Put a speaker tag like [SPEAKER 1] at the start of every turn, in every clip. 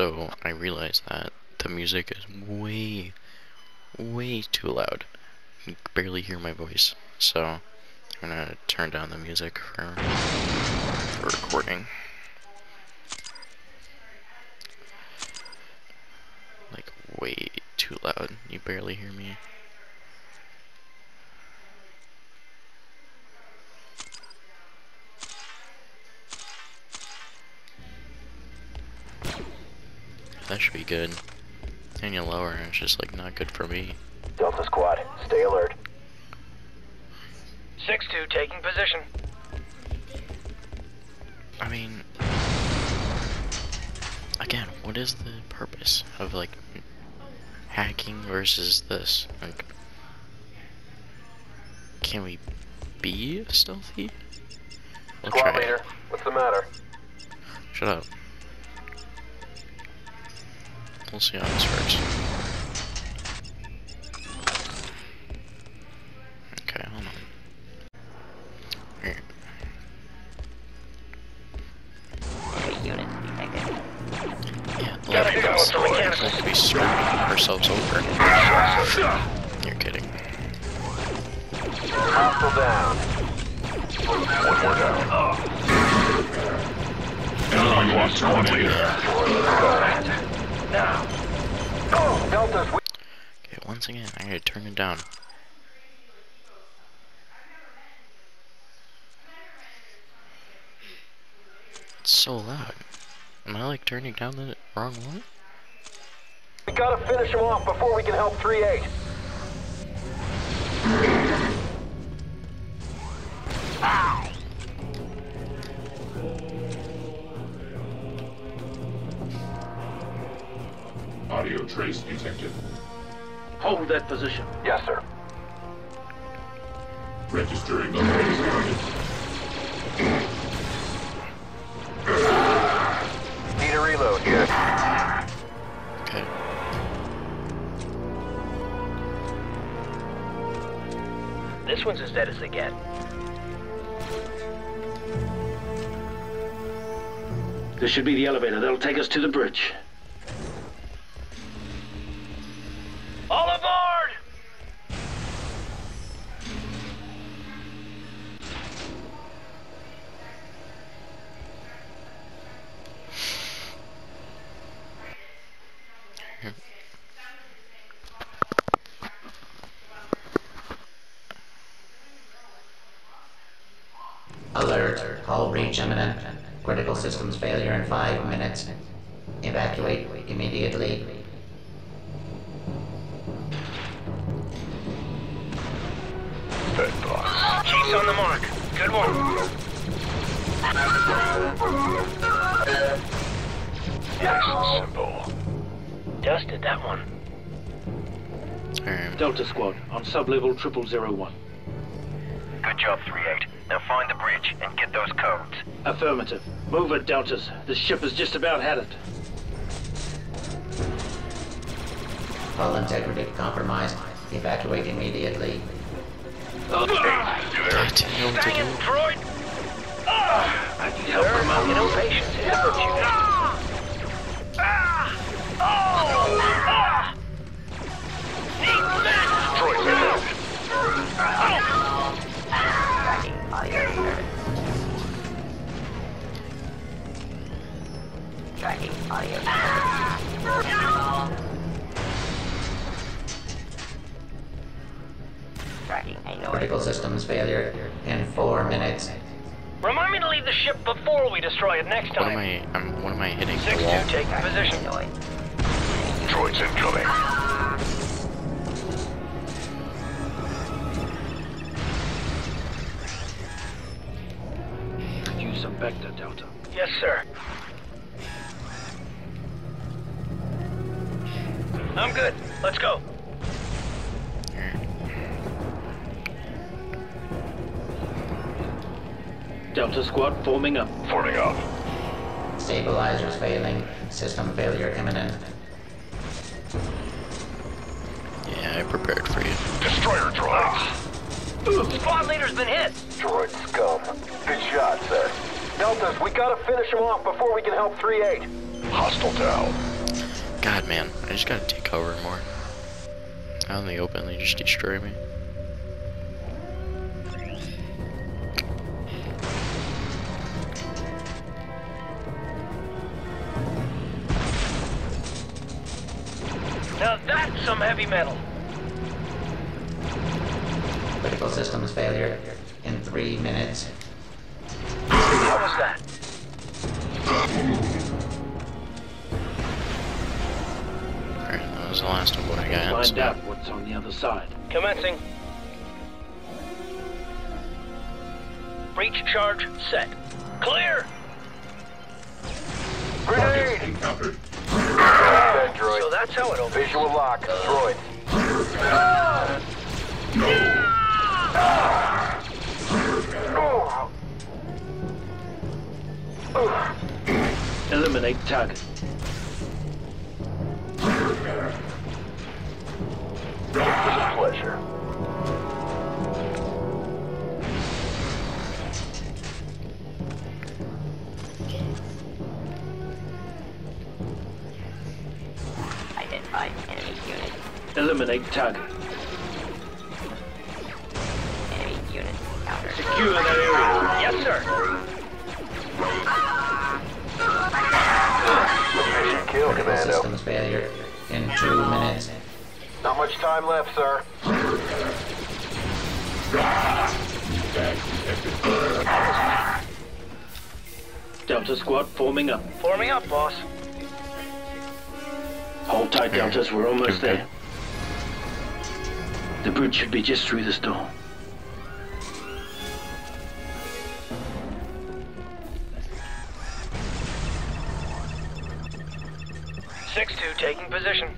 [SPEAKER 1] So I realized that the music is way, way too loud. You can barely hear my voice. So I'm gonna turn down the music for, for recording. Like way too loud. You barely hear me. That should be good. Any lower, it's just like not good for me.
[SPEAKER 2] Delta Squad, stay alert.
[SPEAKER 3] 6-2 taking position.
[SPEAKER 1] I mean, again, what is the purpose of like hacking versus this? Like, can we be stealthy? We'll
[SPEAKER 2] Squad
[SPEAKER 1] try.
[SPEAKER 2] leader, what's the matter?
[SPEAKER 1] Shut up. We'll see how this works.
[SPEAKER 2] Down
[SPEAKER 1] the wrong one?
[SPEAKER 2] we gotta finish him off before we can help 3-8.
[SPEAKER 4] Audio trace detected.
[SPEAKER 3] hold that position.
[SPEAKER 2] Yes, sir.
[SPEAKER 4] Registering the latest target.
[SPEAKER 3] They get. This should be the elevator. That'll take us to the bridge. All aboard!
[SPEAKER 5] Alert, hull imminent. Critical systems failure in five minutes. Evacuate immediately.
[SPEAKER 4] Fed box.
[SPEAKER 3] Chief's on the mark. Good one.
[SPEAKER 4] Nice and simple.
[SPEAKER 3] Dusted that one.
[SPEAKER 1] Alright.
[SPEAKER 6] Delta Squad on sub-level 0001.
[SPEAKER 3] Good job, 3-8. Now find the bridge and get those codes.
[SPEAKER 6] Affirmative. Move it, Deltas. This ship has just about had it.
[SPEAKER 5] Hull integrity compromised. Evacuate immediately.
[SPEAKER 4] Do there.
[SPEAKER 1] I didn't know what to
[SPEAKER 3] droid! Ah, I need help from out. You
[SPEAKER 5] Tracking audio. Tracking Critical systems failure in four minutes.
[SPEAKER 3] Remind me to leave the ship before we destroy it next time.
[SPEAKER 1] What am
[SPEAKER 3] time.
[SPEAKER 1] I, I'm, what am I hitting? The
[SPEAKER 3] 6-2
[SPEAKER 1] wall?
[SPEAKER 3] taking position.
[SPEAKER 4] Droids incoming.
[SPEAKER 3] Let's go.
[SPEAKER 6] Delta Squad forming up.
[SPEAKER 4] Forming up.
[SPEAKER 5] Stabilizers failing. System failure imminent.
[SPEAKER 1] Yeah, I prepared for you.
[SPEAKER 4] Destroyer droids.
[SPEAKER 3] Squad leader's been hit.
[SPEAKER 2] Droid scum. Good shot, sir. Deltas, we gotta finish him off before we can help 3-8.
[SPEAKER 4] Hostile down.
[SPEAKER 1] God, man, I just gotta take cover more. Out in the open, they just destroy me.
[SPEAKER 6] Now that's some heavy metal.
[SPEAKER 5] Critical systems failure in three minutes.
[SPEAKER 6] What was that?
[SPEAKER 1] Was the last of what I got.
[SPEAKER 6] Find
[SPEAKER 1] so-
[SPEAKER 6] out what's on the other side. Commencing. Breach charge set. Clear!
[SPEAKER 2] Grenade!
[SPEAKER 4] Encountered.
[SPEAKER 2] Droid.
[SPEAKER 6] So that's how it opens.
[SPEAKER 2] Visual lock. Droid.
[SPEAKER 6] Eliminate target.
[SPEAKER 2] It was a pleasure.
[SPEAKER 7] Identify enemy unit.
[SPEAKER 6] Eliminate target.
[SPEAKER 7] Enemy unit counter.
[SPEAKER 6] Secure that area. Yes, sir.
[SPEAKER 2] Mission kill, Commando.
[SPEAKER 5] systems failure in two minutes.
[SPEAKER 2] Not much time left, sir.
[SPEAKER 6] Delta squad forming up. Forming up, boss. Hold tight, Deltas. We're almost
[SPEAKER 1] Okay.
[SPEAKER 6] there. The bridge should be just through this door. Six two taking position.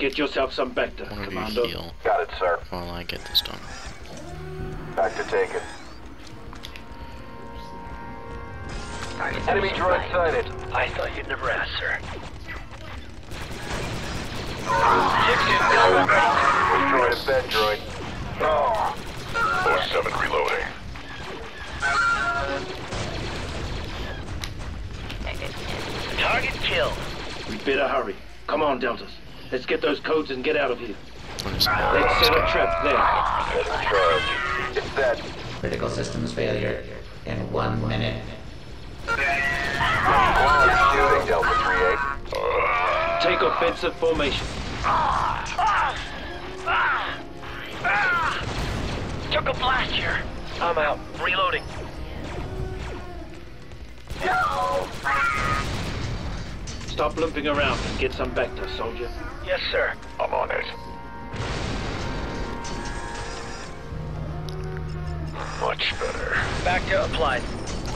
[SPEAKER 1] Alright,
[SPEAKER 6] Get yourself some bacta,
[SPEAKER 1] one of
[SPEAKER 6] Commando.
[SPEAKER 1] you heal
[SPEAKER 2] Got it, sir.
[SPEAKER 1] while I get this done.
[SPEAKER 2] Back to taken.
[SPEAKER 7] Target
[SPEAKER 2] Enemy
[SPEAKER 7] position
[SPEAKER 2] droid sighted.
[SPEAKER 6] I thought you'd never ask, sir.
[SPEAKER 2] Destroyed a bed droid. Oh.
[SPEAKER 4] 47 reloading.
[SPEAKER 6] Target kill. We better hurry. Come on, Deltas. Let's get those codes and get out of here.
[SPEAKER 1] What is
[SPEAKER 6] Let's set a trap there.
[SPEAKER 2] Charge. It's that.
[SPEAKER 5] Critical systems failure in one minute.
[SPEAKER 2] Cloud shooting, Delta 3-8.
[SPEAKER 6] Take offensive formation. Took a blast here. I'm out. Reloading. Stop limping around and get some bacta, soldier. Yes, sir.
[SPEAKER 4] I'm on it. Much better.
[SPEAKER 6] Bacta applied.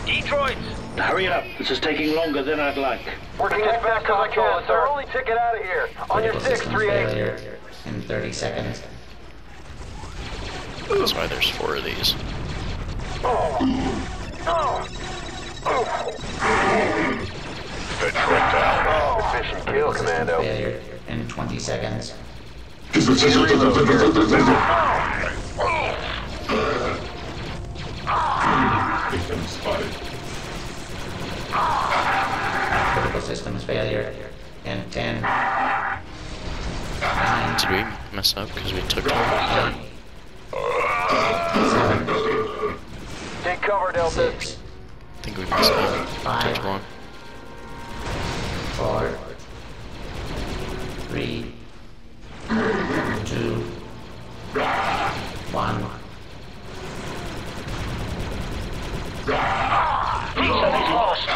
[SPEAKER 6] Detroits! Hurry up. This is taking longer than I'd like.
[SPEAKER 2] Working as fast as I can, sir. Only ticket out of here. On your
[SPEAKER 5] Critical
[SPEAKER 2] six,
[SPEAKER 5] systems
[SPEAKER 2] 3-8.
[SPEAKER 5] failure in 30 seconds.
[SPEAKER 1] That's why there's four of these.
[SPEAKER 4] Fed droid down.
[SPEAKER 2] Oh, mission kill,
[SPEAKER 5] Critical systems
[SPEAKER 2] Commando.
[SPEAKER 5] failure in 20 seconds.
[SPEAKER 4] Victim spotted.
[SPEAKER 5] Critical systems failure in 10, 9,
[SPEAKER 1] Did we mess up because we took
[SPEAKER 5] 8, 7,
[SPEAKER 2] Take cover, Delta.
[SPEAKER 5] 6,
[SPEAKER 1] I think we messed up.
[SPEAKER 5] Five.
[SPEAKER 1] Took one.
[SPEAKER 5] 4, 3, 2, 1.
[SPEAKER 6] Something's lost.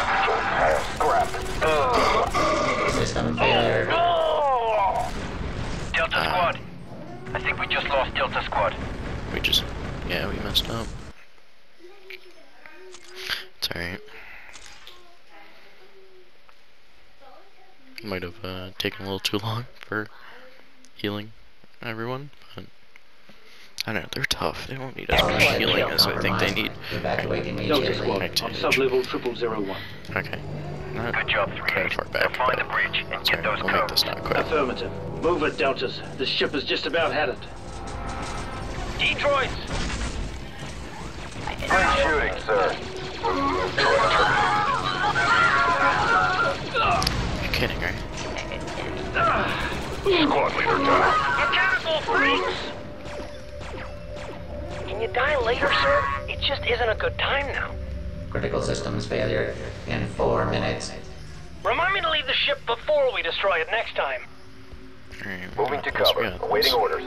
[SPEAKER 5] System failure.
[SPEAKER 3] Delta uh, Squad. I think we just lost Delta Squad.
[SPEAKER 1] We just, yeah, we messed up. It's alright. Might have uh, taken a little too long for healing everyone, but I don't know, they're tough. They won't need as much healing as I think they need.
[SPEAKER 5] Evacuate
[SPEAKER 6] Delta squad. On sub-level triple zero one.
[SPEAKER 1] Okay. Not
[SPEAKER 3] Good job,
[SPEAKER 1] kind of
[SPEAKER 3] 3-8.
[SPEAKER 1] far
[SPEAKER 3] Now
[SPEAKER 1] back,
[SPEAKER 3] find the bridge and get those
[SPEAKER 1] We'll make
[SPEAKER 3] codes.
[SPEAKER 1] this not quick.
[SPEAKER 6] Affirmative. Move it, Deltas. The ship has just about had it. Detroits!
[SPEAKER 2] Good shooting, sir.
[SPEAKER 1] You're kidding, right?
[SPEAKER 4] Squad leader down.
[SPEAKER 3] Mechanical freaks! Can you die later, sir? It just isn't a good time now.
[SPEAKER 5] Critical systems failure in four minutes.
[SPEAKER 3] Remind me to leave the ship before we destroy it next time.
[SPEAKER 1] Alright,
[SPEAKER 2] Moving to
[SPEAKER 1] what else we
[SPEAKER 2] cover.
[SPEAKER 1] got?
[SPEAKER 2] Awaiting orders.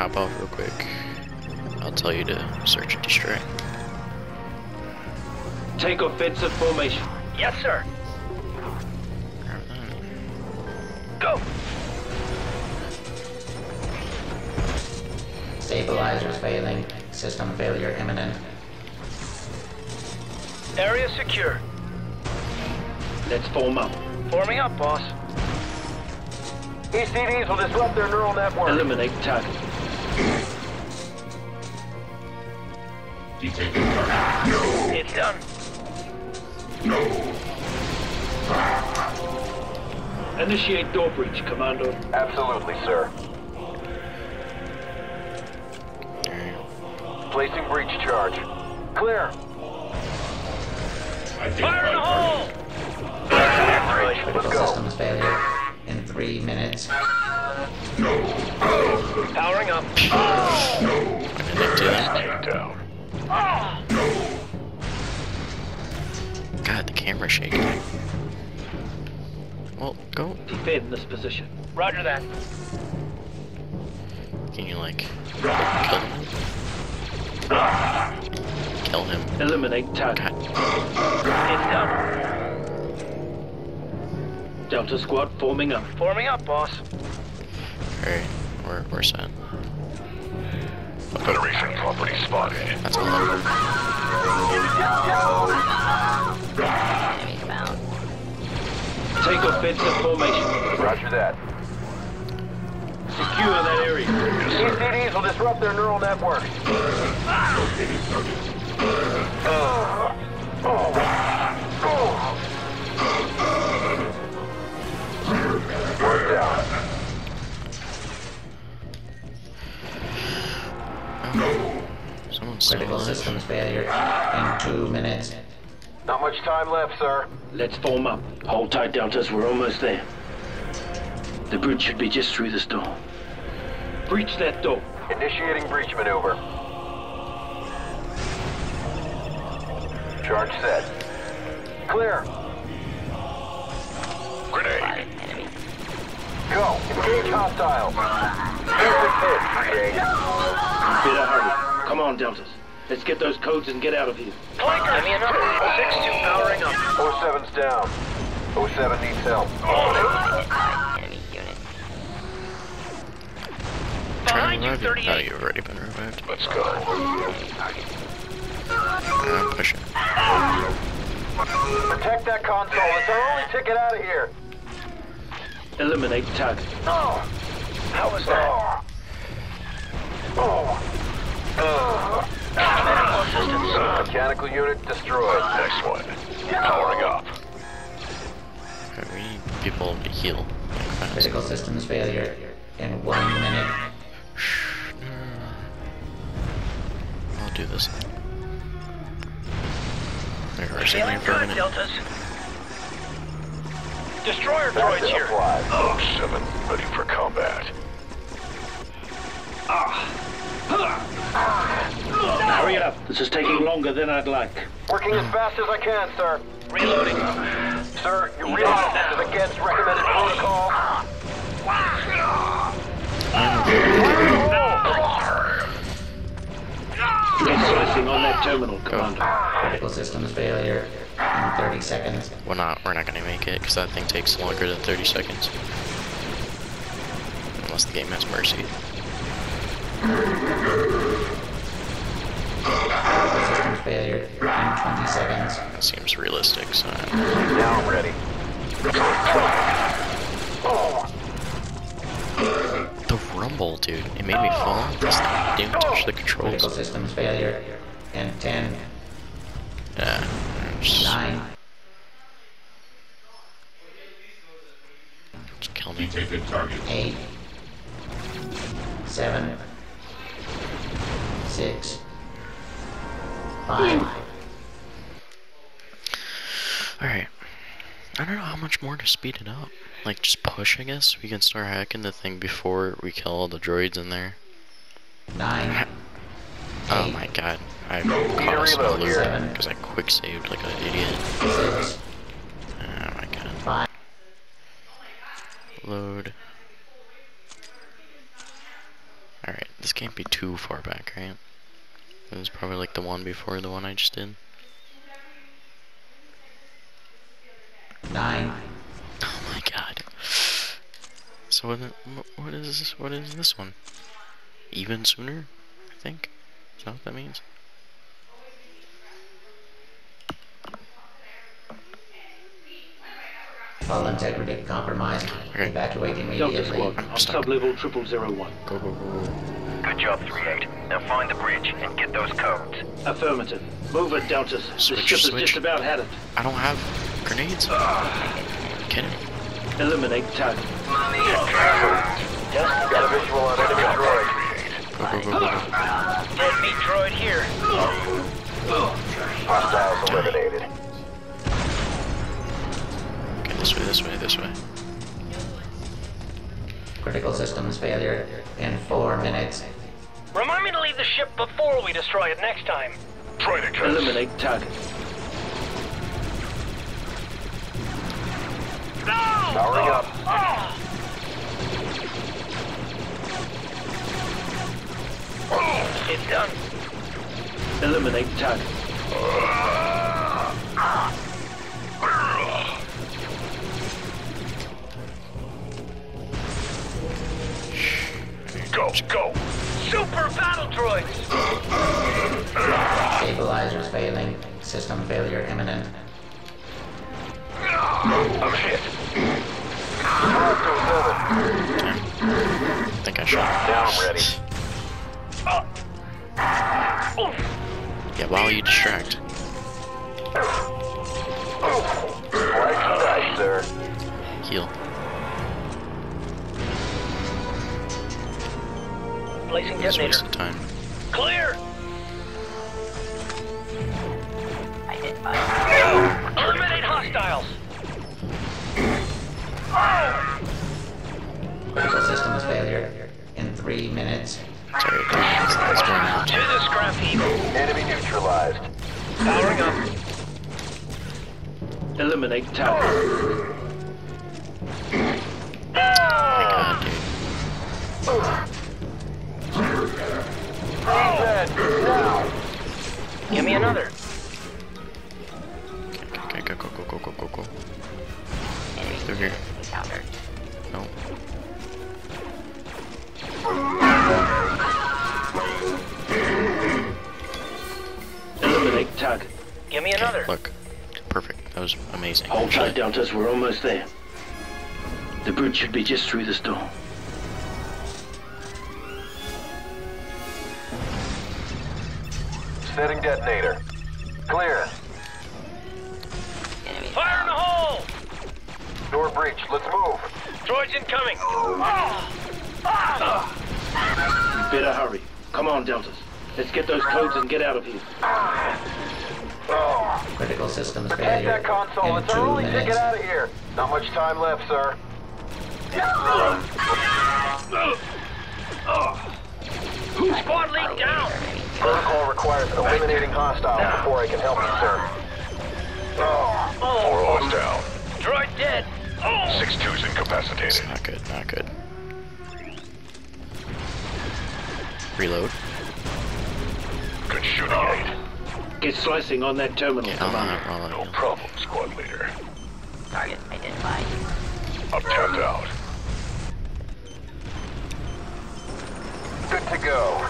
[SPEAKER 1] Top off real quick. I'll tell you to search and destroy.
[SPEAKER 6] Take offensive formation.
[SPEAKER 3] Yes, sir. Go.
[SPEAKER 5] Stabilizers failing. System failure imminent.
[SPEAKER 3] Area secure.
[SPEAKER 6] Let's form up.
[SPEAKER 3] Forming up, boss.
[SPEAKER 2] ECDs will disrupt their neural network.
[SPEAKER 6] Eliminate target.
[SPEAKER 4] Detecting target.
[SPEAKER 3] It's done. No.
[SPEAKER 6] Initiate door breach, Commander.
[SPEAKER 2] Absolutely, sir. Placing breach charge. Clear.
[SPEAKER 3] Fire in the hole!
[SPEAKER 4] target.
[SPEAKER 2] Let's
[SPEAKER 5] Critical
[SPEAKER 2] go.
[SPEAKER 5] systems failure in three minutes. No.
[SPEAKER 3] Powering up.
[SPEAKER 1] I didn't do that.
[SPEAKER 4] Down.
[SPEAKER 1] God, the camera's shaking. Well, go.
[SPEAKER 6] Defend this position.
[SPEAKER 3] Roger that.
[SPEAKER 1] Can you, like, kill him? Kill him.
[SPEAKER 6] Eliminate target.
[SPEAKER 1] God,
[SPEAKER 3] It's.
[SPEAKER 6] Delta squad forming up.
[SPEAKER 3] Forming up, boss.
[SPEAKER 1] alright, we're, we're set.
[SPEAKER 4] Federation property spotted.
[SPEAKER 1] That's all of them.
[SPEAKER 7] Enemy found.
[SPEAKER 6] Take offensive formation.
[SPEAKER 2] Roger that.
[SPEAKER 6] Secure that area.
[SPEAKER 2] these ECDs will disrupt their neural network.
[SPEAKER 4] Locating ah! target.
[SPEAKER 2] One
[SPEAKER 1] oh.
[SPEAKER 5] Critical systems failure in two minutes.
[SPEAKER 2] Not much time left, sir.
[SPEAKER 6] Let's form up. Hold tight, Deltas. We're almost there. The bridge should be just through this door. Breach that door.
[SPEAKER 2] Initiating breach maneuver. Charge set. Clear.
[SPEAKER 4] Grenade.
[SPEAKER 2] Go. Engage hostiles. Perfect hit.
[SPEAKER 6] Better hurry. Come on, Deltas. Let's get those codes and get out of here.
[SPEAKER 3] Clanker. Give me another. 6-2 powering up.
[SPEAKER 2] 07's down. 07 needs help.
[SPEAKER 7] Enemy unit.
[SPEAKER 1] Trying
[SPEAKER 3] Behind
[SPEAKER 1] to
[SPEAKER 3] you,
[SPEAKER 1] revive you. Oh,
[SPEAKER 3] 38.
[SPEAKER 1] you've already been revived.
[SPEAKER 4] Let's go.
[SPEAKER 7] Enemy target.
[SPEAKER 1] I'm pushing.
[SPEAKER 2] Protect that console. It's our only ticket out of here.
[SPEAKER 6] Eliminate target.
[SPEAKER 2] Oh.
[SPEAKER 3] How was that?
[SPEAKER 2] Oh.
[SPEAKER 3] Medical assistance.
[SPEAKER 2] Mechanical unit destroyed.
[SPEAKER 4] Next one. Powering up.
[SPEAKER 1] Alright, we need people to heal. Like fast.
[SPEAKER 5] Critical systems failure in one minute.
[SPEAKER 1] I'll do this. They're rehearsing
[SPEAKER 3] Feeling
[SPEAKER 1] for a minute.
[SPEAKER 3] Deltas. Destroyer droids here.
[SPEAKER 2] Applied.
[SPEAKER 4] 07. Ready for combat. Ah.
[SPEAKER 6] Hurry up. This is taking longer than I'd like.
[SPEAKER 2] Working as fast as I can, sir.
[SPEAKER 3] Reloading.
[SPEAKER 2] Sir, you realize this is against recommended protocol.
[SPEAKER 6] Get on that terminal, Commander.
[SPEAKER 5] Critical systems failure in 30 seconds.
[SPEAKER 1] We're not. We're not gonna make it because that thing takes longer than 30 seconds. Unless the game has mercy.
[SPEAKER 5] Critical systems failure in 20 seconds.
[SPEAKER 1] That seems realistic. So
[SPEAKER 2] Now I'm ready.
[SPEAKER 1] the rumble, dude. It made me fall. This didn't touch the
[SPEAKER 5] Critical
[SPEAKER 1] controls.
[SPEAKER 5] systems failure in 10,
[SPEAKER 1] Yeah. Just,
[SPEAKER 5] 9,
[SPEAKER 1] just kill me.
[SPEAKER 4] Detected target.
[SPEAKER 5] 8, 7, six, hmm. five,
[SPEAKER 1] Alright. I don't know how much more to speed it up. Like, just push, I guess. We can start hacking the thing before we kill all the droids in there.
[SPEAKER 5] nine,
[SPEAKER 1] Oh
[SPEAKER 5] eight,
[SPEAKER 1] my god. I
[SPEAKER 2] Need a
[SPEAKER 1] caused a
[SPEAKER 2] reload
[SPEAKER 1] loop because I quick saved like an idiot.
[SPEAKER 5] six,
[SPEAKER 1] Oh my god.
[SPEAKER 5] five,
[SPEAKER 1] Load. Alright, this can't be too far back, right? It was probably like the one before the one I just did.
[SPEAKER 5] nine,
[SPEAKER 1] Oh my god. So what, what is this, what is this one? Even sooner, I think? Is that what that means?
[SPEAKER 5] hull integrity compromised.
[SPEAKER 1] Okay.
[SPEAKER 5] Evacuate
[SPEAKER 6] Delta
[SPEAKER 5] immediately.
[SPEAKER 6] Squad,
[SPEAKER 1] I'm
[SPEAKER 6] on
[SPEAKER 1] stuck.
[SPEAKER 6] sub-level triple zero one.
[SPEAKER 1] Go, go, go, go.
[SPEAKER 3] Good job, 3-8. Now find the bridge and get those codes.
[SPEAKER 6] Affirmative. Move it, Deltas. The
[SPEAKER 1] Switch,
[SPEAKER 6] ship has
[SPEAKER 1] switch.
[SPEAKER 6] just about had it.
[SPEAKER 1] I don't have grenades. Ah. Kidding.
[SPEAKER 6] Eliminate target.
[SPEAKER 2] Got a visual on enemy droid.
[SPEAKER 1] Go, go, go, go, go.
[SPEAKER 3] Dead meat droid here.
[SPEAKER 2] Hostiles eliminated.
[SPEAKER 1] Okay, this way, this way, this way.
[SPEAKER 5] Critical systems failure in four minutes.
[SPEAKER 8] Remind me to leave the ship before we destroy it next time.
[SPEAKER 4] Droidekas.
[SPEAKER 6] Eliminate target.
[SPEAKER 2] Powering up. Ah! Ah!
[SPEAKER 8] It's done.
[SPEAKER 6] Eliminate target. Ah!
[SPEAKER 4] Go, go.
[SPEAKER 8] Super battle droids!
[SPEAKER 5] Stabilizers failing. System failure imminent.
[SPEAKER 4] I'm hit.
[SPEAKER 1] I think I shot.
[SPEAKER 2] Now I'm ready.
[SPEAKER 1] Yeah, while you distract. Oh.
[SPEAKER 8] Placing
[SPEAKER 1] Just
[SPEAKER 8] detonator.
[SPEAKER 1] wasted time.
[SPEAKER 8] Clear!
[SPEAKER 7] Identified.
[SPEAKER 8] Eliminate hostiles!
[SPEAKER 5] Critical systems failure in three minutes.
[SPEAKER 1] Sorry, that's, that's going on.
[SPEAKER 8] To the scrap heap.
[SPEAKER 2] Enemy neutralized.
[SPEAKER 8] Powering up.
[SPEAKER 6] Eliminate target.
[SPEAKER 1] My god, dude.
[SPEAKER 2] Dead. Now.
[SPEAKER 8] Give me another.
[SPEAKER 1] Okay, okay, go, go, go, go, go, go, go.
[SPEAKER 7] Enemy
[SPEAKER 1] Through here.
[SPEAKER 7] encountered.
[SPEAKER 1] No.
[SPEAKER 6] Eliminate target.
[SPEAKER 8] Give me another.
[SPEAKER 1] Look. Perfect. That was amazing.
[SPEAKER 6] Hold tight,
[SPEAKER 1] actually.
[SPEAKER 6] Deltas. We're almost there. The bridge should be just through the storm.
[SPEAKER 2] Detonator. Clear.
[SPEAKER 7] Enemy
[SPEAKER 8] Fire in the hole!
[SPEAKER 2] Door breach. Let's move.
[SPEAKER 8] Droids incoming!
[SPEAKER 6] You better hurry. Come on, Deltas. Let's get those codes and get out of here.
[SPEAKER 5] Critical systems
[SPEAKER 2] Protect
[SPEAKER 5] failure
[SPEAKER 2] that console.
[SPEAKER 5] in
[SPEAKER 2] It's
[SPEAKER 5] two
[SPEAKER 2] early to
[SPEAKER 5] minutes.
[SPEAKER 2] get out of here. Not much time left, sir.
[SPEAKER 8] Squad lead down!
[SPEAKER 2] Protocol requires eliminating hostiles before I can help you, sir. Oh.
[SPEAKER 4] Four oh. holes down.
[SPEAKER 8] Droid dead! Oh.
[SPEAKER 4] Six twos incapacitated.
[SPEAKER 1] It's not good, not good. Reload.
[SPEAKER 4] Good shooting aid.
[SPEAKER 6] Get slicing on that terminal,
[SPEAKER 1] Yeah, I'll
[SPEAKER 6] Commander.
[SPEAKER 1] not, I'll
[SPEAKER 4] No problem, squad leader.
[SPEAKER 7] target identified.
[SPEAKER 4] I'm tapped out.
[SPEAKER 2] Good to go.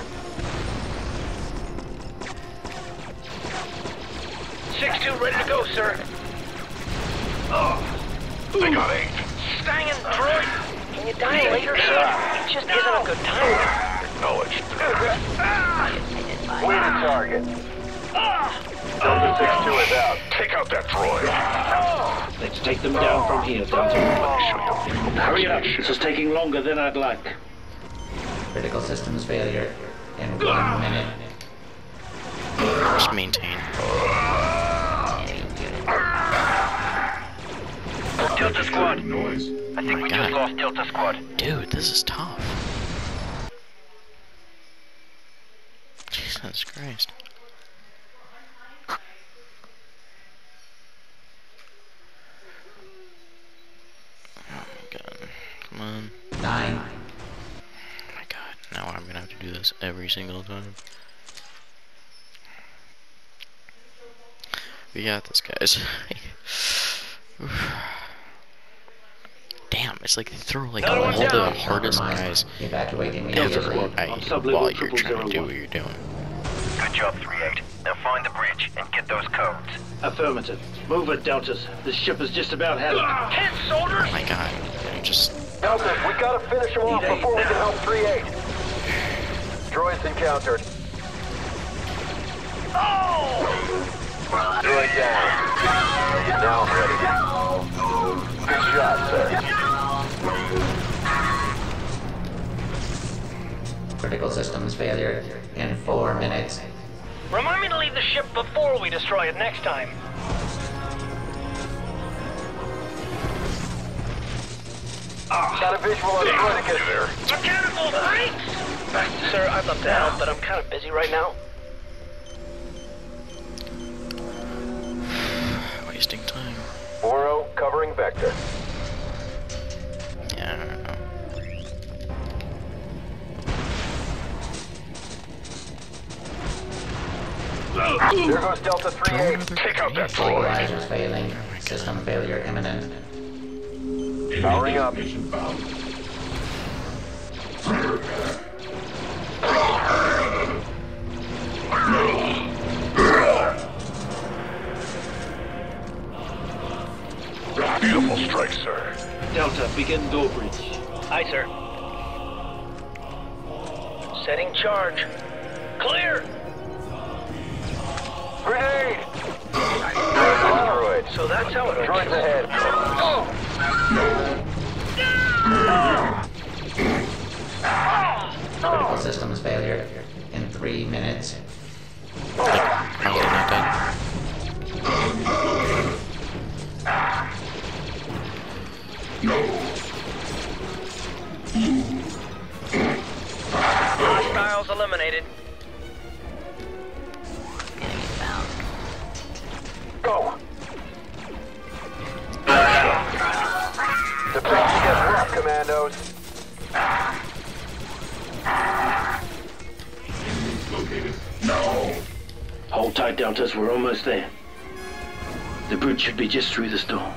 [SPEAKER 8] Six two ready to go, sir.
[SPEAKER 4] Oh, they got eight.
[SPEAKER 8] Stangin' droid! Can you die later, sir? It just isn't a good time.
[SPEAKER 4] Acknowledged.
[SPEAKER 7] Target identified.
[SPEAKER 2] Way to target. Delta 6-2 is out.
[SPEAKER 4] Take out that droid.
[SPEAKER 6] Let's take them down from here, Delta.
[SPEAKER 4] Show you.
[SPEAKER 6] Hurry up. This is taking longer than I'd like.
[SPEAKER 5] Critical systems failure in one minute.
[SPEAKER 3] I think
[SPEAKER 1] my
[SPEAKER 3] we
[SPEAKER 1] God.
[SPEAKER 3] just lost Delta Squad.
[SPEAKER 1] Dude, this is tough. Jesus Christ. Oh my god. Come on.
[SPEAKER 5] Nine,
[SPEAKER 1] Oh my god. Now I'm gonna have to do this every single time. We got this, guys. Damn, it's like they throw like
[SPEAKER 8] Another
[SPEAKER 1] all the
[SPEAKER 8] down.
[SPEAKER 1] hardest guys
[SPEAKER 5] compromised. Evacuate
[SPEAKER 1] ever
[SPEAKER 5] immediately.
[SPEAKER 1] at you while you're trying to do what you're doing.
[SPEAKER 3] Good job, 3-8. Now find the bridge and get those codes.
[SPEAKER 6] Affirmative. Move it, Deltas. This ship is just about had it.
[SPEAKER 8] Ah, ten soldiers!
[SPEAKER 1] Oh my god. I'm just
[SPEAKER 2] Delta, we gotta finish them off before we can help 3-8. Droids encountered.
[SPEAKER 8] Oh!
[SPEAKER 2] Droid down. Now ready. Good shot, sir.
[SPEAKER 5] Critical systems failure in four minutes.
[SPEAKER 8] Remind me to leave the ship before we destroy it next time.
[SPEAKER 2] Got a visual on Droidekas.
[SPEAKER 8] Mechanical freaks! Sir, I'd love to help, but I'm kind of busy right now.
[SPEAKER 1] wasting time.
[SPEAKER 2] Oro covering Vector. There goes Delta 3-8.
[SPEAKER 4] Take out that droid.
[SPEAKER 5] Stabilizers failing. System failure imminent.
[SPEAKER 2] Powering up.
[SPEAKER 4] Beautiful strike, sir.
[SPEAKER 6] Delta, begin door bridge.
[SPEAKER 8] Aye, sir. Setting charge. Clear! So that's how it
[SPEAKER 2] Droids ahead.
[SPEAKER 5] Critical systems failure in three minutes.
[SPEAKER 1] Probably
[SPEAKER 6] Hold tight, Deltas. We're almost there. The bridge should be just through this door.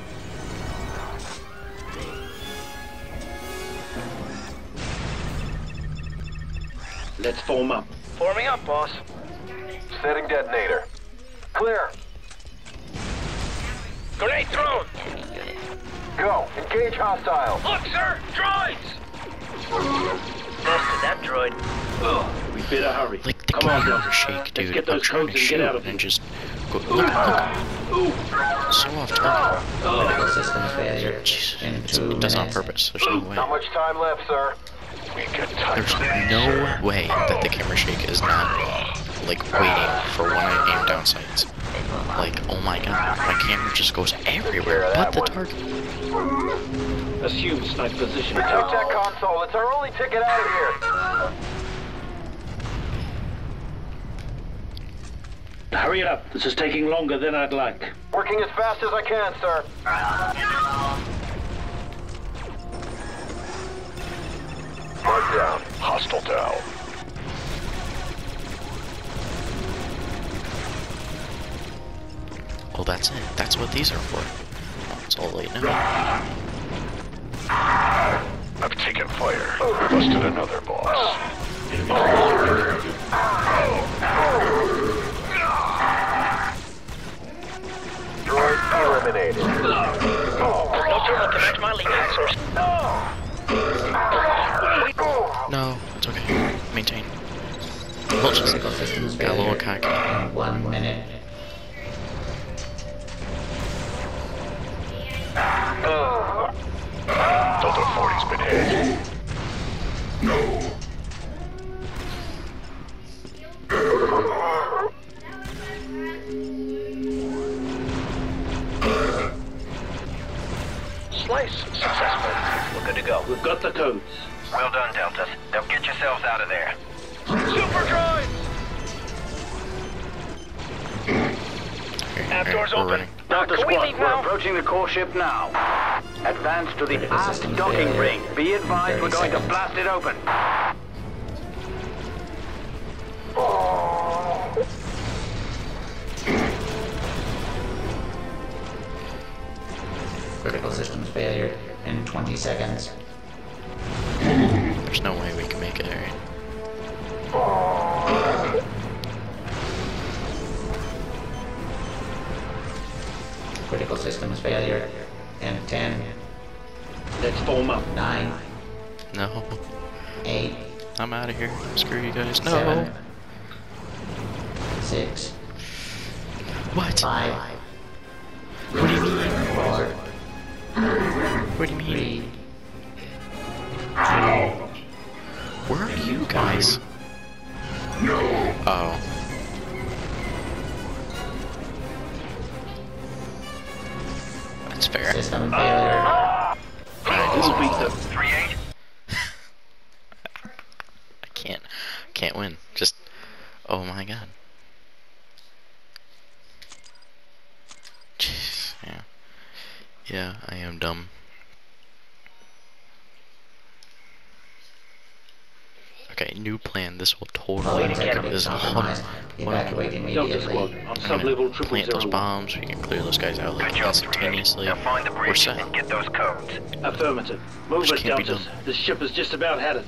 [SPEAKER 6] Let's form up.
[SPEAKER 8] Forming up, boss.
[SPEAKER 2] Setting detonator. Clear.
[SPEAKER 8] Grenade thrown!
[SPEAKER 2] Go. Engage hostile.
[SPEAKER 8] Look, sir! Droids! Busted that droid.
[SPEAKER 6] We better hurry.
[SPEAKER 1] Like the
[SPEAKER 6] Come on,
[SPEAKER 1] camera
[SPEAKER 6] Delta.
[SPEAKER 1] shake,
[SPEAKER 6] Let's
[SPEAKER 1] dude.
[SPEAKER 6] get
[SPEAKER 1] I'm
[SPEAKER 6] those
[SPEAKER 1] trying
[SPEAKER 6] codes
[SPEAKER 1] to
[SPEAKER 6] and
[SPEAKER 1] shoot
[SPEAKER 6] get out of
[SPEAKER 1] and just go. Look, look. So off target.
[SPEAKER 5] Critical systems failure
[SPEAKER 1] Jesus,
[SPEAKER 5] in
[SPEAKER 1] it's-
[SPEAKER 5] two
[SPEAKER 1] on purpose. There's no way.
[SPEAKER 2] Not much time left, sir.
[SPEAKER 4] We get time
[SPEAKER 1] There's
[SPEAKER 4] for these.
[SPEAKER 1] no way that the camera shake is not like waiting for when I aim down sights. Like, oh my god, my camera just goes everywhere but the target.
[SPEAKER 6] Assume snipe position.
[SPEAKER 2] Protect that console. It's our only ticket out of here.
[SPEAKER 6] Hurry it up. This is taking longer than I'd like.
[SPEAKER 2] Working as fast as I can, sir. Mark down.
[SPEAKER 4] Hostile down.
[SPEAKER 1] Oh, that's it. That's what these are for. It's all late now.
[SPEAKER 4] I've taken fire. Busted another boss.
[SPEAKER 2] Droid eliminated.
[SPEAKER 8] No turbo to match my lead source.
[SPEAKER 1] No, it's okay. Maintain. We'll just
[SPEAKER 5] systems
[SPEAKER 1] got a little
[SPEAKER 5] failure
[SPEAKER 1] cocky.
[SPEAKER 5] one minute.
[SPEAKER 4] Delta 40's been hit.
[SPEAKER 8] Slice go.
[SPEAKER 6] We've got the codes.
[SPEAKER 3] Well done, Deltas. Now get yourselves out of there.
[SPEAKER 2] Super drive!
[SPEAKER 1] Okay,
[SPEAKER 2] Aft doors open.
[SPEAKER 1] running.
[SPEAKER 8] Delta
[SPEAKER 2] Can we
[SPEAKER 8] we're
[SPEAKER 2] now?
[SPEAKER 8] approaching the core ship now. Advance to the
[SPEAKER 5] Critical
[SPEAKER 8] aft docking
[SPEAKER 5] failure.
[SPEAKER 8] ring. Be advised we're
[SPEAKER 5] 30
[SPEAKER 8] going to blast it open.
[SPEAKER 5] 20 seconds.
[SPEAKER 1] There's no way we can make it, alright?
[SPEAKER 5] Critical systems failure in 10,
[SPEAKER 6] Let's form up.
[SPEAKER 5] 9,
[SPEAKER 1] No.
[SPEAKER 5] 8,
[SPEAKER 1] I'm out of here. Screw you guys. No.
[SPEAKER 5] 7, 6,
[SPEAKER 1] What?
[SPEAKER 5] 5,
[SPEAKER 1] What do you mean?
[SPEAKER 5] 4,
[SPEAKER 1] What do you mean?
[SPEAKER 5] 3,
[SPEAKER 1] Where are you guys? No. Oh. That's fair.
[SPEAKER 5] system failure.
[SPEAKER 1] Alright,
[SPEAKER 6] We'll beat them.
[SPEAKER 3] 3-8.
[SPEAKER 1] I can't, can't win. Just, oh my god. Jeez, yeah. Yeah, I am dumb. Okay, new plan. This will
[SPEAKER 5] All
[SPEAKER 1] totally
[SPEAKER 5] executives
[SPEAKER 1] this is a
[SPEAKER 5] compromised.
[SPEAKER 1] hundred.
[SPEAKER 5] Evacuate
[SPEAKER 6] Delta Squad,
[SPEAKER 5] immediately.
[SPEAKER 6] on
[SPEAKER 1] I'm
[SPEAKER 6] sub-level
[SPEAKER 1] gonna plant those bombs. We can clear those guys out
[SPEAKER 3] Good
[SPEAKER 1] like
[SPEAKER 3] job, 3-8.
[SPEAKER 1] instantaneously.
[SPEAKER 3] Now find the
[SPEAKER 1] We're
[SPEAKER 3] bridge
[SPEAKER 1] set.
[SPEAKER 3] and get those codes.
[SPEAKER 6] Affirmative. Move
[SPEAKER 1] Which
[SPEAKER 6] it,
[SPEAKER 1] can't be
[SPEAKER 6] Deltas.
[SPEAKER 1] done.
[SPEAKER 6] The ship has just about had it.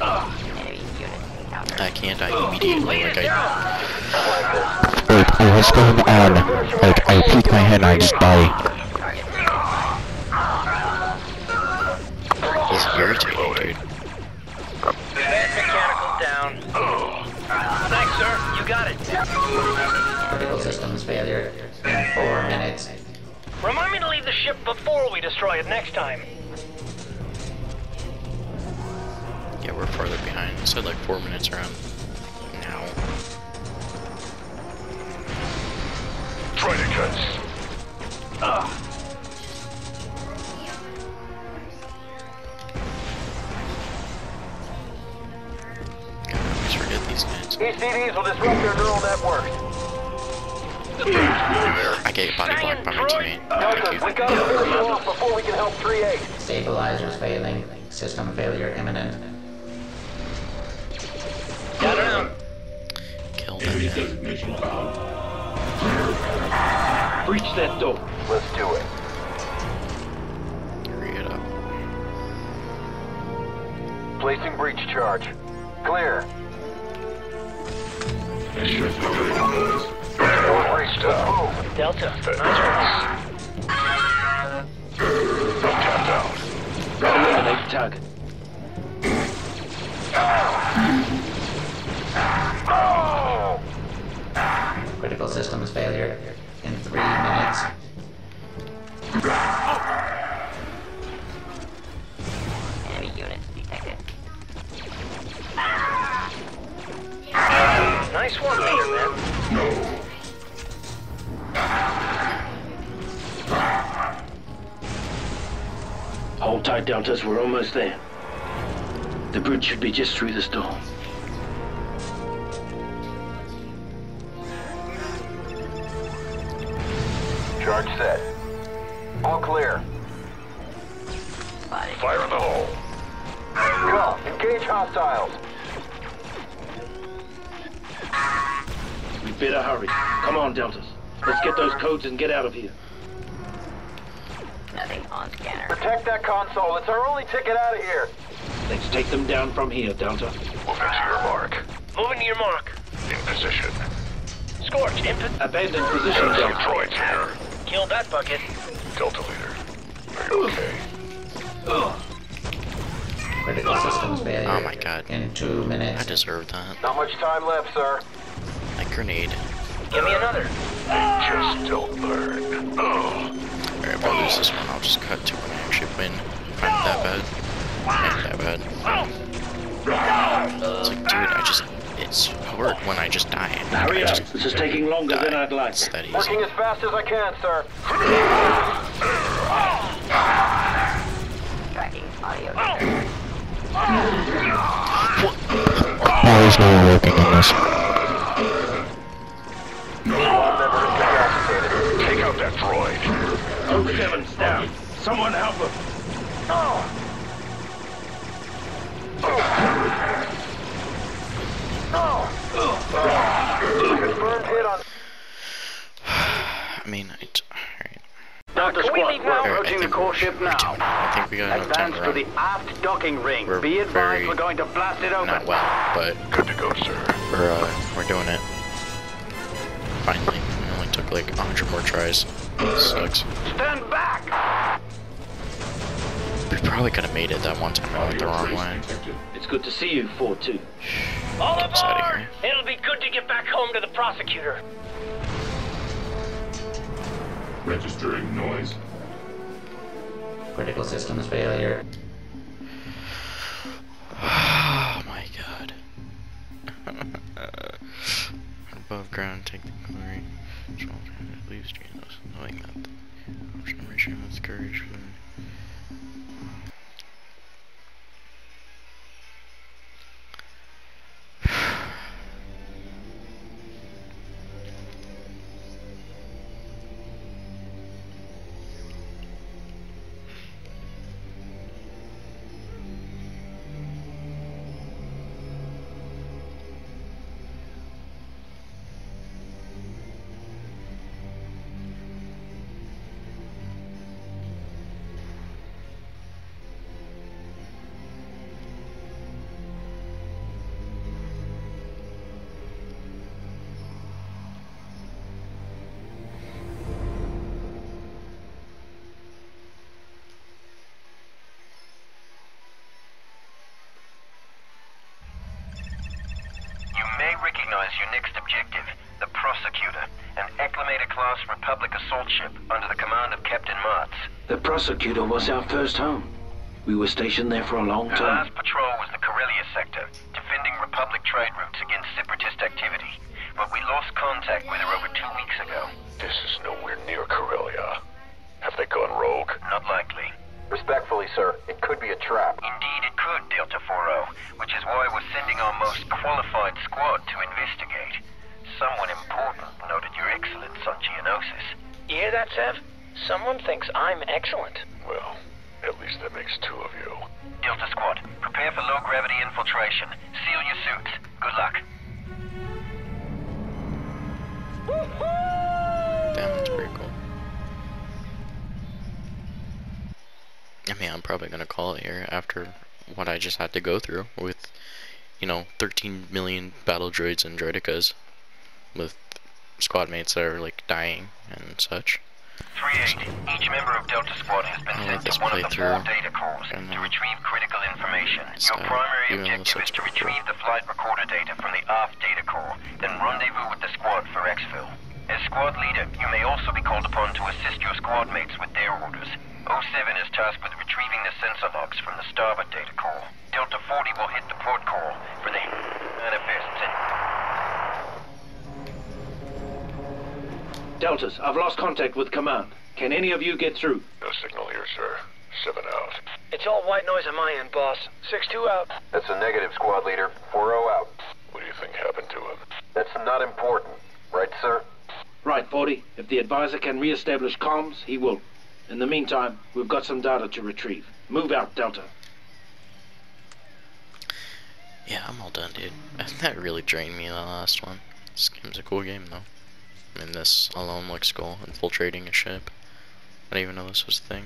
[SPEAKER 6] Ah,
[SPEAKER 7] Enemy unit encountered.
[SPEAKER 1] I can't die immediately like I.
[SPEAKER 9] Wait, what's going on? Like, I peek my head and I just die.
[SPEAKER 8] Ship before we destroy it next time.
[SPEAKER 1] Yeah, we're farther behind. Said like four minutes around now.
[SPEAKER 4] Trident
[SPEAKER 1] God, I always forget these guys.
[SPEAKER 2] ECDs will disrupt their neural networks.
[SPEAKER 1] I get body blocked by my teammate.
[SPEAKER 2] Delta,
[SPEAKER 1] Thank
[SPEAKER 2] we
[SPEAKER 1] you.
[SPEAKER 2] gotta finish them off before we can help 3-8.
[SPEAKER 5] Stabilizers failing. System failure imminent.
[SPEAKER 8] Get him.
[SPEAKER 1] Kill them. man.
[SPEAKER 6] breach that door.
[SPEAKER 2] Let's do it.
[SPEAKER 1] Hurry it up.
[SPEAKER 2] Placing breach charge. Clear. Door breach. Let's move.
[SPEAKER 8] Delta. Nice
[SPEAKER 4] Tapped out.
[SPEAKER 6] Eliminate target.
[SPEAKER 5] Critical systems failure in 3 minutes.
[SPEAKER 7] Enemy unit detected.
[SPEAKER 8] one. Nice one,
[SPEAKER 6] Hold tight, Deltas. We're almost there. The bridge should be just through this door.
[SPEAKER 2] Charge set. All clear.
[SPEAKER 7] Spotted.
[SPEAKER 4] Fire in the hole.
[SPEAKER 2] Go. Engage hostiles.
[SPEAKER 6] We better hurry. Come on, Deltas. Let's get those codes and get out of here.
[SPEAKER 7] Nothing on scanner.
[SPEAKER 2] Protect that console. It's our only ticket out of here.
[SPEAKER 6] Let's take them down from here, Delta.
[SPEAKER 4] Moving to your mark.
[SPEAKER 8] Moving to your mark.
[SPEAKER 4] In position.
[SPEAKER 8] Scorch, input.
[SPEAKER 6] Abandon position,
[SPEAKER 4] Two
[SPEAKER 6] Delta.
[SPEAKER 4] droids here.
[SPEAKER 8] Killed that bucket.
[SPEAKER 4] Delta leader. Are you okay?
[SPEAKER 5] Critical systems oh failure
[SPEAKER 1] Oh my god.
[SPEAKER 5] in 2 minutes.
[SPEAKER 1] I deserve that.
[SPEAKER 2] Not much time left, sir.
[SPEAKER 1] Like grenade.
[SPEAKER 8] Give me another.
[SPEAKER 4] Just don't learn. Oh.
[SPEAKER 1] Alright, if I lose this one, I'll just cut to when I actually win. If I'm that bad. I ain't that bad. It's like, dude, I just. It's hard when I just die. Like,
[SPEAKER 6] Hurry
[SPEAKER 1] I
[SPEAKER 6] up.
[SPEAKER 1] just
[SPEAKER 6] This is taking longer than. I'd like.
[SPEAKER 1] It's that easy.
[SPEAKER 2] Working as fast as I can, sir.
[SPEAKER 7] Tracking audio.
[SPEAKER 9] Why is no one working on this?
[SPEAKER 4] Take out that droid.
[SPEAKER 6] Oh, seven's down. Someone help him.
[SPEAKER 2] Confirmed hit on
[SPEAKER 1] I mean, I t- alright.
[SPEAKER 8] Delta
[SPEAKER 2] Can we
[SPEAKER 8] Squad,
[SPEAKER 2] leave now?
[SPEAKER 1] Alright, I
[SPEAKER 8] approaching the core ship now.
[SPEAKER 1] I think we got enough time
[SPEAKER 8] Advance
[SPEAKER 1] to
[SPEAKER 8] to the aft docking ring.
[SPEAKER 1] We're
[SPEAKER 8] Be advised
[SPEAKER 1] very-
[SPEAKER 8] we're going to blast it open.
[SPEAKER 1] Not well, but
[SPEAKER 4] Good to go, sir.
[SPEAKER 1] we're, uh, we're doing it. Finally. It only took like a hundred more tries. Sucks.
[SPEAKER 8] Stand back!
[SPEAKER 1] We probably could have made it that one time I went the wrong way.
[SPEAKER 6] It's good to see you, 4-2.
[SPEAKER 8] All
[SPEAKER 1] Get us outta
[SPEAKER 8] aboard! It'll be good to get back home to the prosecutor.
[SPEAKER 4] Registering noise.
[SPEAKER 5] Critical systems failure.
[SPEAKER 1] Oh my god. Above ground, take the glory. Small transit leaves Jesus. Knowing that. Reaching with courage.
[SPEAKER 3] You may recognize your next objective, the Prosecutor, an Acclimator-class Republic assault ship under the command of Captain Martz.
[SPEAKER 6] The prosecutor was our first home. We were stationed there for a long
[SPEAKER 3] Her
[SPEAKER 6] time.
[SPEAKER 3] last patrol was the Corellia sector, defending Republic trade routes against separatist activity. But we lost contact with her over two weeks ago.
[SPEAKER 4] This is nowhere near Corellia. Have they gone rogue?
[SPEAKER 3] Not likely.
[SPEAKER 2] Respectfully, sir, it could be a trap.
[SPEAKER 3] Indeed, it could, Delta 4 which is why we're sending our most qualified squad to investigate. Someone important noted your excellence on Geonosis.
[SPEAKER 8] You hear that, Sev? Someone thinks I'm excellent.
[SPEAKER 4] Well, at least that makes two of you.
[SPEAKER 3] Delta Squad, prepare for low gravity infiltration. Seal your suits. Good luck.
[SPEAKER 1] Damn, that's pretty cool. I mean, I'm probably gonna call it here after what I just had to go through with, you know, 13 million battle droids and droidekas, with squad mates that are like dying and such.
[SPEAKER 3] 3-8. Each member of Delta Squad has been sent to one of the four data cores to retrieve critical information. Your
[SPEAKER 1] start
[SPEAKER 3] primary objective is to
[SPEAKER 1] uh,
[SPEAKER 3] retrieve the flight recorder data from the aft data core, then rendezvous with the squad for exfil. As squad leader, you may also be called upon to assist your squad mates with their orders. 07 is tasked with retrieving the sensor logs from the starboard data core. Delta 40 will hit the port core for the manifests and
[SPEAKER 6] Deltas, I've lost contact with command. Can any of you get through?
[SPEAKER 4] No signal here, sir. Seven out.
[SPEAKER 8] It's all white noise on my end, boss. 6-2 out.
[SPEAKER 2] That's a negative, squad leader. 4-0 out.
[SPEAKER 4] What do you think happened to him?
[SPEAKER 2] That's not important. Right, sir?
[SPEAKER 6] Right, 40. If the advisor can re-establish comms, he will. In the meantime, we've got some data to retrieve. Move out, Delta.
[SPEAKER 1] Yeah, I'm all done, dude. That really drained me the last one. This game's a cool game, though. I mean, this alone looks cool. Infiltrating a ship. I didn't even know this was a thing.